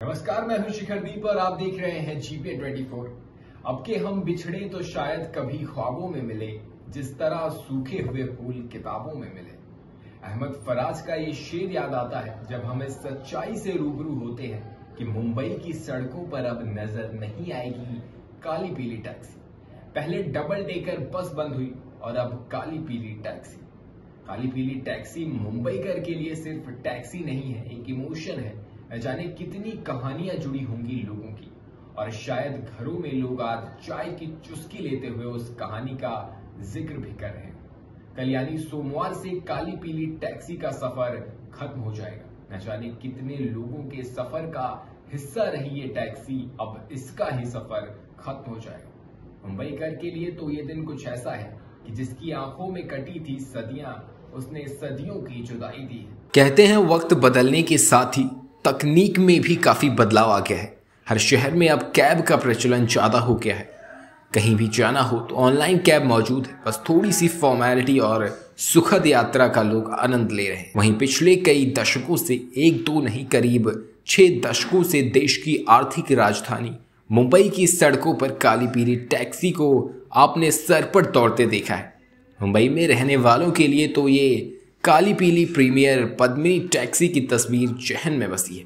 नमस्कार, मैं हूँ शिखर दीप और आप देख रहे हैं जीपीए 24 अब के हम बिछड़े तो शायद कभी ख्वाबों में मिले, जिस तरह सूखे हुए फूल किताबों में मिले। अहमद फराज का ये शेर याद आता है, जब हम इस सच्चाई से रूबरू होते हैं कि मुंबई की सड़कों पर अब नज़र नहीं आएगी काली पीली टैक्सी। पहले डबल डेकर बस बंद हुई और अब काली पीली टैक्सी। काली पीली टैक्सी मुंबई कर के लिए सिर्फ़ टैक्सी नहीं है, एक इमोशन है। न जाने कितनी कहानियाँ जुड़ी होंगी लोगों की। और शायद घरों में लोग आज चाय की चुस्की लेते हुए उस कहानी का ज़िक्र भी कर रहे हैं। कल यानी सोमवार से काली पीली टैक्सी का सफ़र खत्म हो जाएगा। न जाने कितने लोगों के सफ़र का हिस्सा रही ये टैक्सी, अब इसका ही सफ़र खत्म हो जाएगा। मुंबई कर के लिए तो ये दिन कुछ ऐसा है कि जिसकी आँखों में कटी थी सदियाँ, उसने सदियों की जुदाई दी कहते हैं वक्त बदलने के साथ। ही तकनीक में भी काफ़ी बदलाव आ गया है। हर शहर में अब कैब का प्रचलन ज़्यादा हो गया है। कहीं भी जाना हो तो ऑनलाइन कैब मौजूद है। बस थोड़ी सी फॉर्मेलिटी और सुखद यात्रा का लोग आनंद ले रहे हैं। वहीं पिछले कई दशकों से एक दो नहीं, करीब छह दशकों से देश की आर्थिक राजधानी मुंबई की सड़कों पर काली पीली टैक्सी को आपने सर पर दौड़ते देखा है। मुंबई में रहने वालों के लिए तो ये काली पीली प्रीमियर पद्मिनी टैक्सी की तस्वीर जहन में बसी है।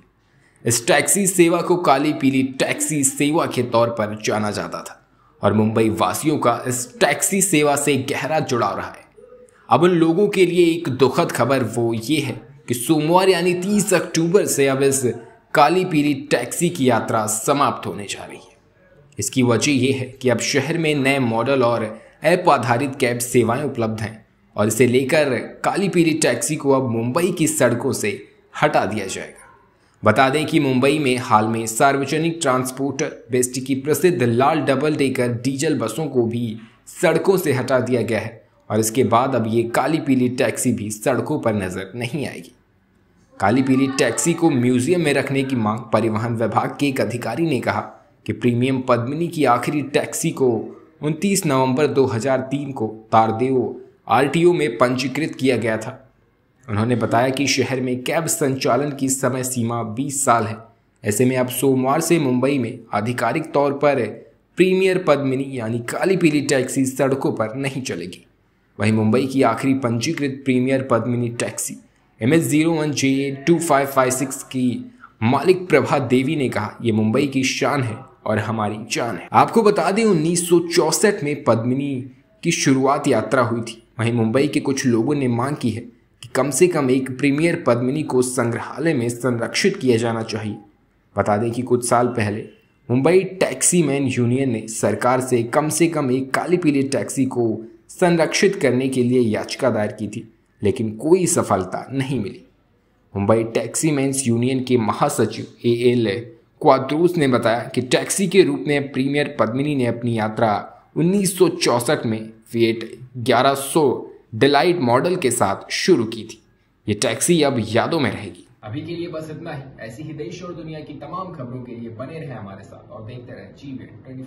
इस टैक्सी सेवा को काली पीली टैक्सी सेवा के तौर पर जाना जाता था और मुंबई वासियों का इस टैक्सी सेवा से गहरा जुड़ाव रहा है। अब उन लोगों के लिए एक दुखद खबर वो ये है कि सोमवार यानी 30 अक्टूबर से अब इस काली पीली टैक्सी की यात्रा समाप्त होने जा रही है। इसकी वजह यह है कि अब शहर में नए मॉडल और ऐप आधारित कैब सेवाएँ उपलब्ध हैं। और इसे लेकर काली पीली टैक्सी को अब मुंबई की सड़कों से हटा दिया जाएगा। बता दें कि मुंबई में हाल में सार्वजनिक ट्रांसपोर्ट बेस्ट की प्रसिद्ध लाल डबल डेकर डीजल बसों को भी सड़कों से हटा दिया गया है और इसके बाद अब ये काली पीली टैक्सी भी सड़कों पर नज़र नहीं आएगी। काली पीली टैक्सी को म्यूज़ियम में रखने की मांग परिवहन विभाग के एक अधिकारी ने कहा कि प्रीमियम पद्मिनी की आखिरी टैक्सी को 29 नवंबर 2003 को तारदेव आरटीओ में पंजीकृत किया गया था। उन्होंने बताया कि शहर में कैब संचालन की समय सीमा 20 साल है। ऐसे में अब सोमवार से मुंबई में आधिकारिक तौर पर प्रीमियर पद्मिनी यानी काली पीली टैक्सी सड़कों पर नहीं चलेगी। वहीं मुंबई की आखिरी पंजीकृत premier Padmini taxi M S zero one J two five five six की मालिक प्रभा देवी ने कहा यह मुंबई की शान है और हमारी जान है। आपको बता दें, उन्नीस में पद्मिनी की शुरुआत यात्रा हुई थी। वहीं मुंबई के कुछ लोगों ने मांग की है कि कम से कम एक प्रीमियर पद्मिनी को संग्रहालय में संरक्षित किया जाना चाहिए। बता दें कि कुछ साल पहले मुंबई टैक्सी मैन यूनियन ने सरकार से कम से कम एक काली पीली टैक्सी को संरक्षित करने के लिए याचिका दायर की थी, लेकिन कोई सफलता नहीं मिली। मुंबई टैक्सी मैन्स यूनियन के महासचिव ए एल क्वाद्रोस ने बताया कि टैक्सी के रूप में प्रीमियर पद्मिनी ने अपनी यात्रा उन्नीस में फिएट 1100 डिलाइट मॉडल के साथ शुरू की थी। ये टैक्सी अब यादों में रहेगी। अभी के लिए बस इतना ही। ऐसी ही देश और दुनिया की तमाम खबरों के लिए बने रहे हमारे साथ और देखते रहे जी ट्वेंटी